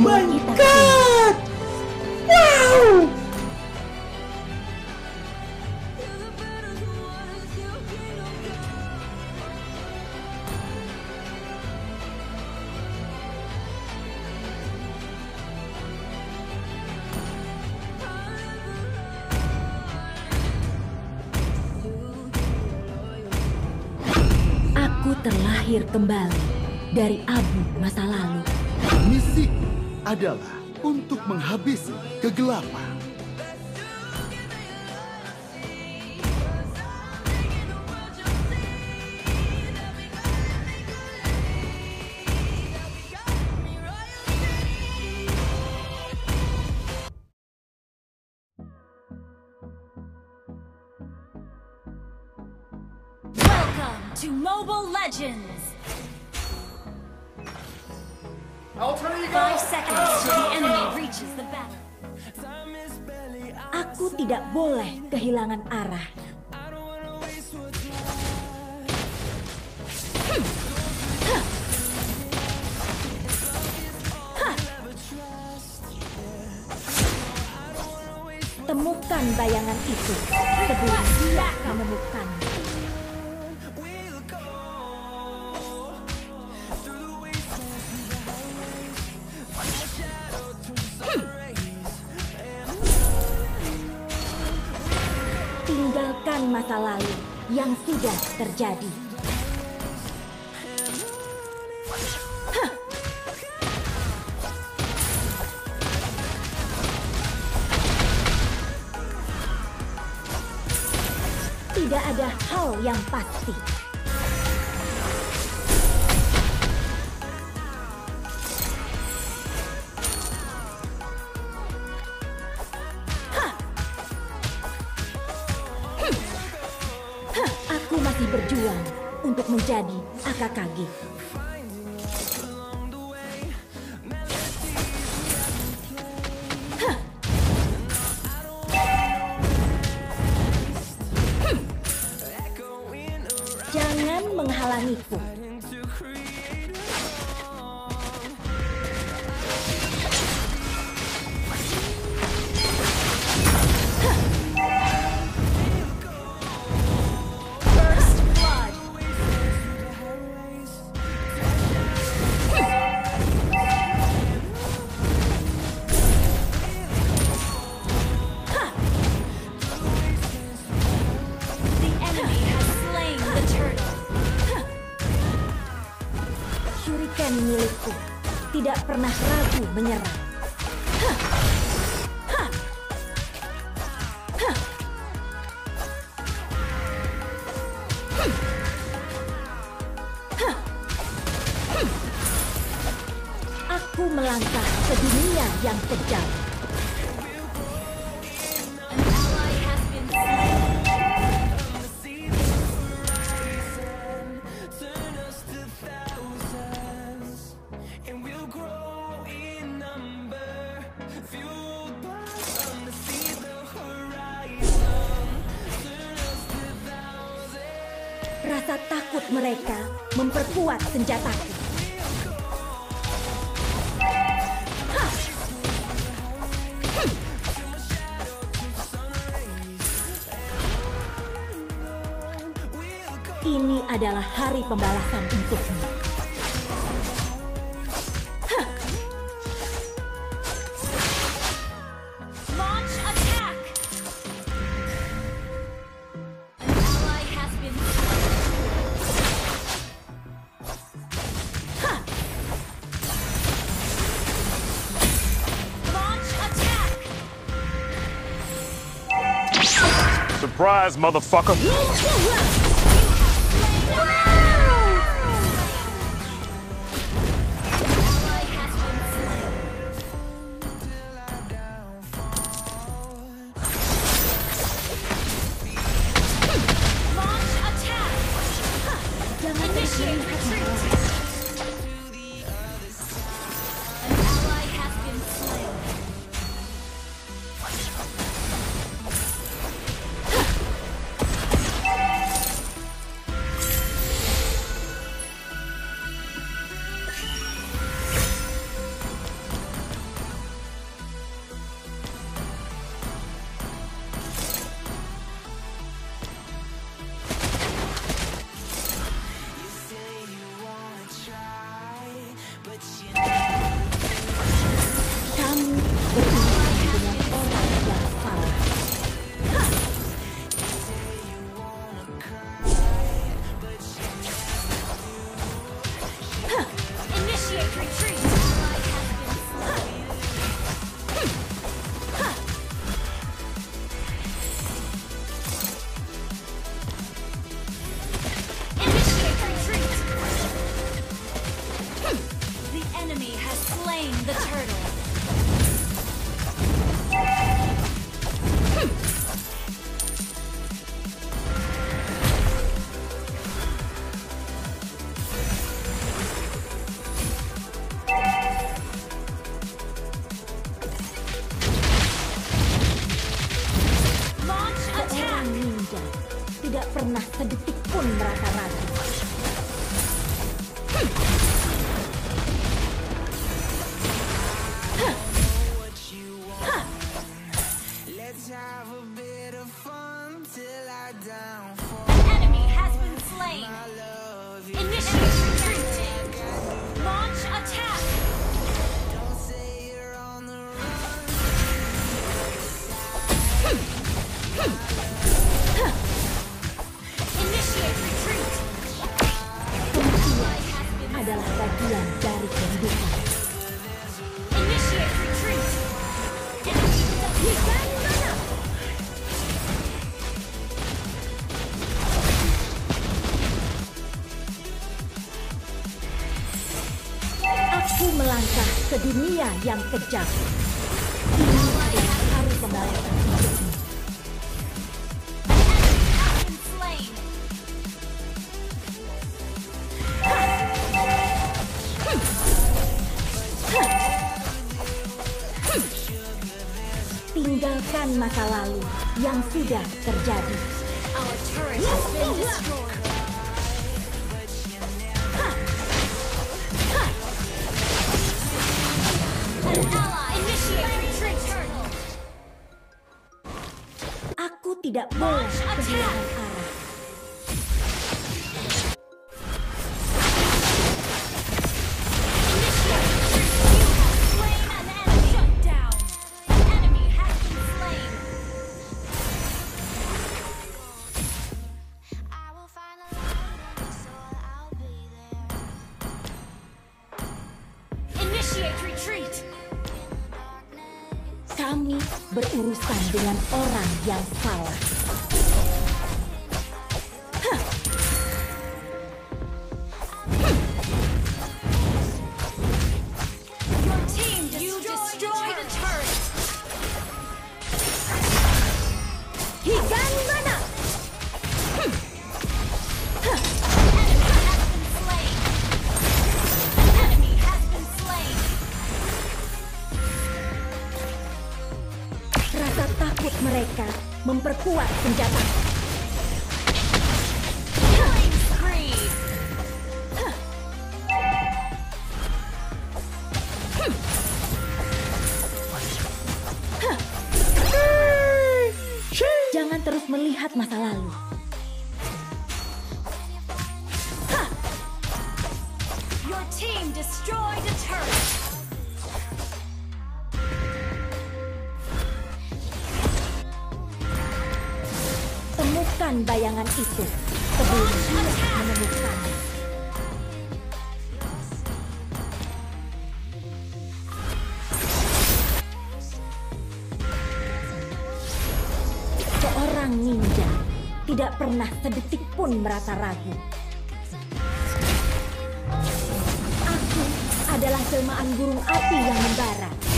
my god! Wow! Aku terlahir kembali dari abu masa lalu. Misi adalah untuk menghabisi kegelapan. Five seconds till the enemy reaches the battle. Aku tidak boleh kehilangan arah. Temukan bayangan itu sebelum dia menemukan. Masa lalu yang sudah terjadi. Tidak ada hal yang pasti. Masih berjuang untuk menjadi AKKG. Hmm. Jangan menghalangiku. Shuriken milikku tidak pernah ragu menyerang. Hah. Hah. Hah. Hmm. Hah. Hmm. Aku melangkah ke dunia yang kejam. Mereka memperkuat senjataku. Ini adalah hari pembalasan untukmu. Surprise, motherfucker! Sedetik pun merasa Aku melangkah ke dunia yang kejam. Tinggalkan masa lalu yang sudah terjadi. Aku tidak boleh kehilangan arah. Kami berurusan dengan orang yang salah. Melihat masa lalu. Your team destroyed a turret. Temukan bayangan itu sebelum dia menemukan. Tidak pernah sedetik pun merasa ragu. Aku adalah jelmaan burung api yang membara.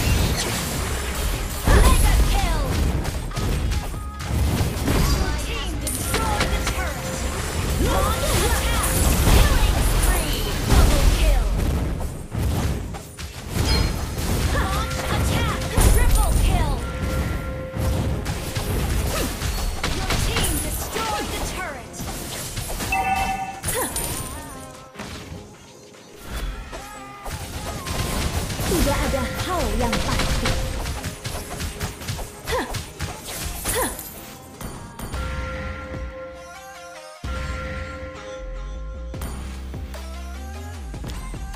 Ada hal yang pasti.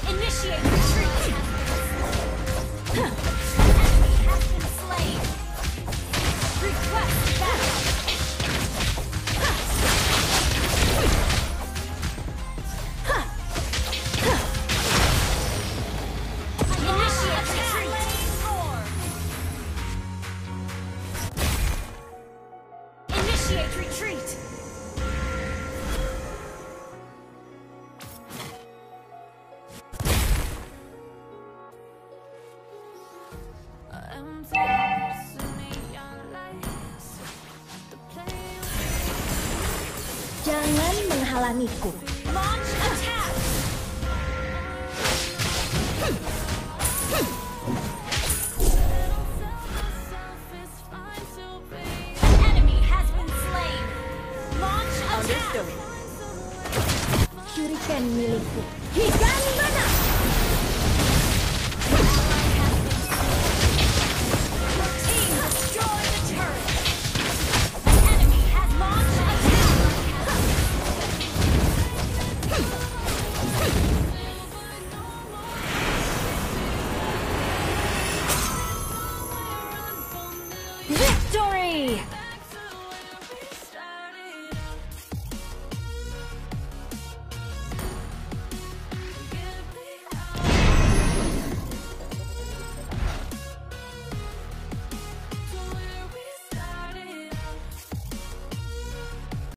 Initiate retreat. Jangan menghalangiku. Launch attack. An enemy has been slain. Launch Understood. Shuriken milikku. Mana?